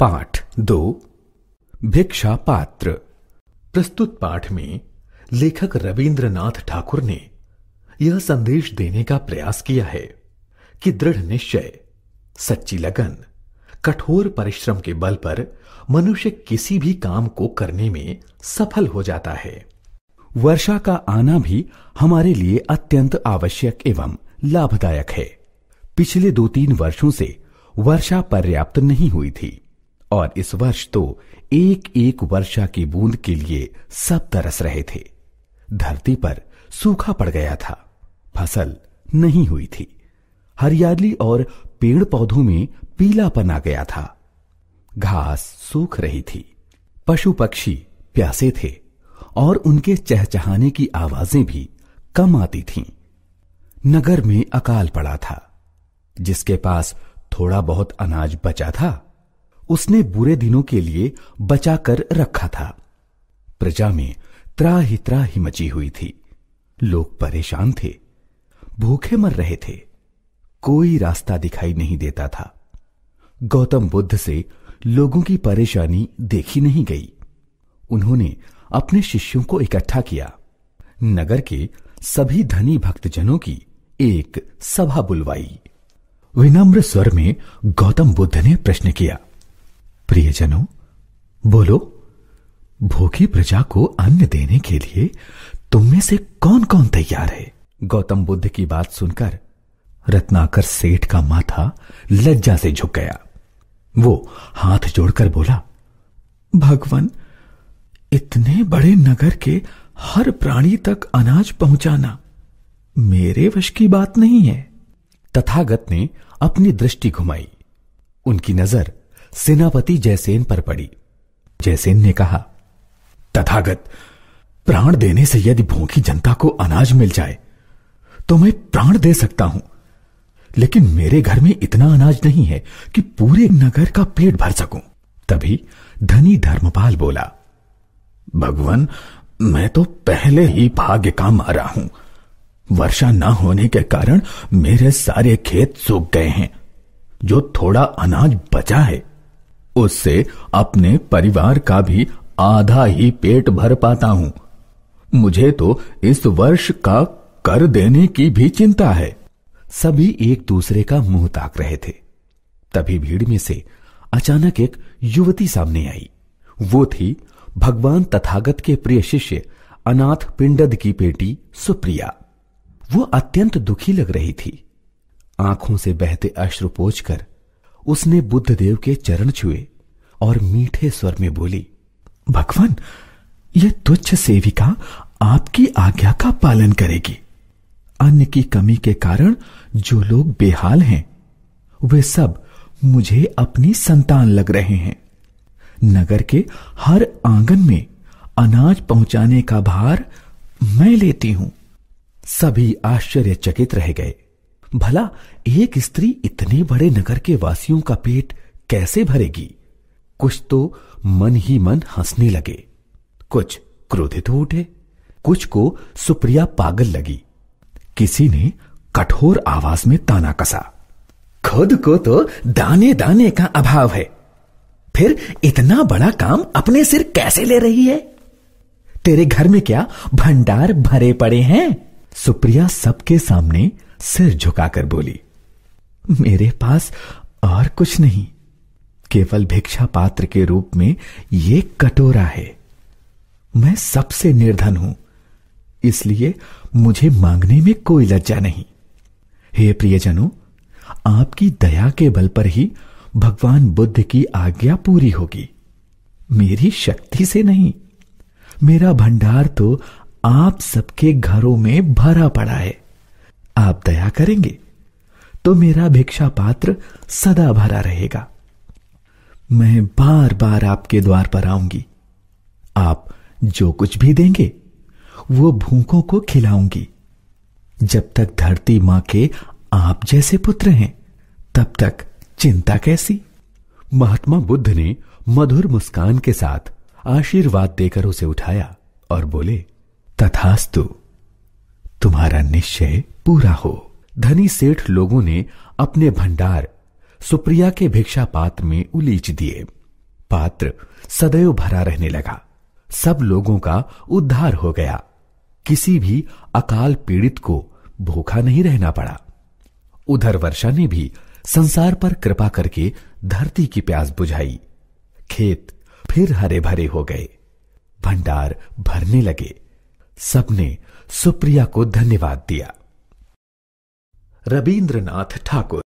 पाठ दो। भिक्षा पात्र। प्रस्तुत पाठ में लेखक रविंद्रनाथ ठाकुर ने यह संदेश देने का प्रयास किया है कि दृढ़ निश्चय, सच्ची लगन, कठोर परिश्रम के बल पर मनुष्य किसी भी काम को करने में सफल हो जाता है। वर्षा का आना भी हमारे लिए अत्यंत आवश्यक एवं लाभदायक है। पिछले दो तीन वर्षों से वर्षा पर्याप्त नहीं हुई थी, और इस वर्ष तो एक एक वर्षा की बूंद के लिए सब तरस रहे थे। धरती पर सूखा पड़ गया था, फ़सल नहीं हुई थी। हरियाली और पेड़ पौधों में पीलापन आ गया था। घास सूख रही थी पशु पक्षी प्यासे थे, और उनके चहचहाने की आवाज़ें भी कम आती थीं। नगर में अकाल पड़ा था, जिसके पास थोड़ा बहुत अनाज बचा था। उसने बुरे दिनों के लिए बचाकर रखा था। प्रजा में त्राही त्राही मची हुई थी। लोग परेशान थे। भूखे मर रहे थे। कोई रास्ता दिखाई नहीं देता था। गौतम बुद्ध से लोगों की परेशानी देखी नहीं गई। उन्होंने अपने शिष्यों को इकट्ठा किया। नगर के सभी धनी भक्तजनों की एक सभा बुलवाई। विनम्र स्वर में गौतम बुद्ध ने प्रश्न किया, प्रियजनों, बोलो भूखी प्रजा को अन्न देने के लिए तुम में से कौन कौन तैयार है? गौतम बुद्ध की बात सुनकर रत्नाकर सेठ का माथा लज्जा से झुक गया। वो हाथ जोड़कर बोला, भगवान, इतने बड़े नगर के हर प्राणी तक अनाज पहुंचाना मेरे वश की बात नहीं है। तथागत ने अपनी दृष्टि घुमाई। उनकी नज़र सेनापति जयसेन पर पड़ी। जयसेन ने कहा, तथागत, प्राण देने से यदि भूखी जनता को अनाज मिल जाए तो मैं प्राण दे सकता हूँ। लेकिन मेरे घर में इतना अनाज नहीं है कि पूरे नगर का पेट भर सकूँ। तभी धनी धर्मपाल बोला, भगवान, मैं तो पहले ही भाग्य का मारा हूँ। वर्षा न होने के कारण मेरे सारे खेत सूख गए हैं, जो थोड़ा अनाज बचा है। उससे अपने परिवार का भी आधा ही पेट भर पाता हूँ। मुझे तो इस वर्ष का कर देने की भी चिंता है। सभी एक दूसरे का मुँह ताक रहे थे। तभी भीड़ में से अचानक एक युवती सामने आई। वो थी भगवान तथागत के प्रिय शिष्य अनाथ पिंडद की बेटी सुप्रिया। वो अत्यंत दुखी लग रही थी। आँखों से बहते अश्रु पोछकर उसने बुद्ध देव के चरण छुए और मीठे स्वर में बोली, भगवान, यह तुच्छ सेविका आपकी आज्ञा का पालन करेगी। अन्न की कमी के कारण जो लोग बेहाल हैं, वे सब मुझे अपनी संतान लग रहे हैं। नगर के हर आँगन में अनाज पहुँचाने का भार मैं लेती हूँ। सभी आश्चर्यचकित रह गए। भला एक स्त्री इतने बड़े नगर के वासियों का पेट कैसे भरेगी? कुछ तो मन ही मन हंसने लगे। कुछ क्रोधित हो उठे, कुछ को सुप्रिया पागल लगी। किसी ने कठोर आवाज़ में ताना कसा। खुद को तो दाने दाने का अभाव है। फिर इतना बड़ा काम अपने सिर कैसे ले रही है? तेरे घर में क्या भंडार भरे पड़े हैं? सुप्रिया सबके सामने सिर झुकाकर बोली, मेरे पास और कुछ नहीं। केवल भिक्षा पात्र के रूप में ये कटोरा है। मैं सबसे निर्धन हूँ, इसलिए मुझे मांगने में कोई लज्जा नहीं। हे प्रियजनों, आपकी दया के बल पर ही भगवान बुद्ध की आज्ञा पूरी होगी। मेरी शक्ति से नहीं, मेरा भंडार तो आप सबके घरों में भरा पड़ा है। आप दया करेंगे तो मेरा भिक्षा पात्र सदा भरा रहेगा। मैं बार बार आपके द्वार पर आऊँगी। आप जो कुछ भी देंगे, वो भूखों को खिलाऊँगी। जब तक धरती माँ के आप जैसे पुत्र हैं, तब तक चिंता कैसी? महात्मा बुद्ध ने मधुर मुस्कान के साथ आशीर्वाद देकर उसे उठाया और बोले तथास्तु, तुम्हारा निश्चय पूरा हो। धनी सेठ लोगों ने अपने भंडार सुप्रिया के भिक्षा पात्र में उलीच दिए। पात्र सदैव भरा रहने लगा। सब लोगों का उद्धार हो गया। किसी भी अकाल पीड़ित को भूखा नहीं रहना पड़ा। उधर वर्षा ने भी संसार पर कृपा करके धरती की प्यास बुझाई। खेत फिर हरे भरे हो गए। भंडार भरने लगे। सबने सुप्रिया को धन्यवाद दिया। रविंद्रनाथ ठाकुर